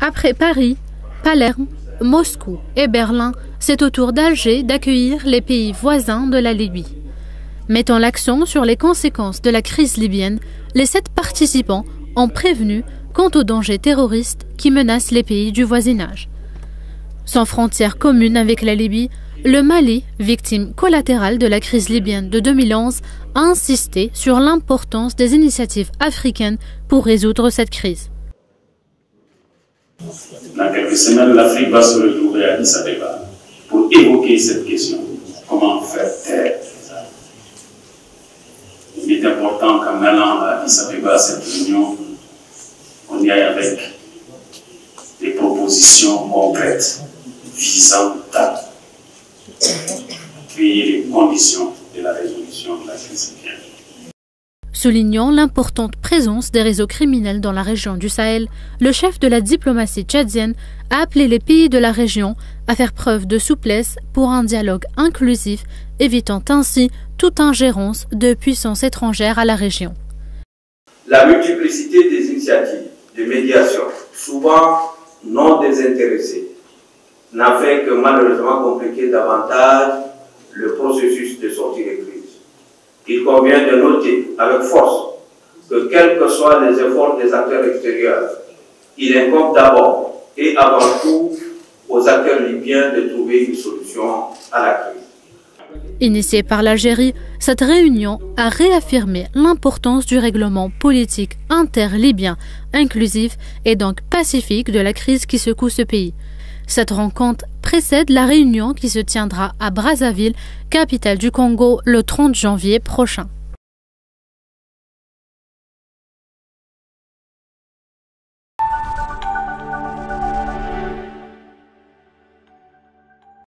Après Paris, Palerme, Moscou et Berlin, c'est au tour d'Alger d'accueillir les pays voisins de la Libye. Mettant l'accent sur les conséquences de la crise libyenne, les sept participants ont prévenu quant aux dangers terroristes qui menacent les pays du voisinage. Sans frontière commune avec la Libye, le Mali, victime collatérale de la crise libyenne de 2011, a insisté sur l'importance des initiatives africaines pour résoudre cette crise. Dans quelques semaines, l'Afrique va se retrouver à Addis Abeba pour évoquer cette question. Comment faire taire Il est important qu'en allant à Addis Abeba, cette réunion, on y aille avec des propositions concrètes visant à créer les conditions de la résolution de la crise Soulignant l'importante présence des réseaux criminels dans la région du Sahel, le chef de la diplomatie tchadienne a appelé les pays de la région à faire preuve de souplesse pour un dialogue inclusif, évitant ainsi toute ingérence de puissances étrangères à la région. La multiplicité des initiatives de médiation, souvent non désintéressées, n'a fait que malheureusement compliquer davantage le processus de sortie de crise. Il convient de noter avec force que quels que soient les efforts des acteurs extérieurs, il incombe d'abord et avant tout aux acteurs libyens de trouver une solution à la crise. Initiée par l'Algérie, cette réunion a réaffirmé l'importance du règlement politique inter-libyen inclusif et donc pacifique de la crise qui secoue ce pays. Cette rencontre précède la réunion qui se tiendra à Brazzaville, capitale du Congo, le 30 janvier prochain.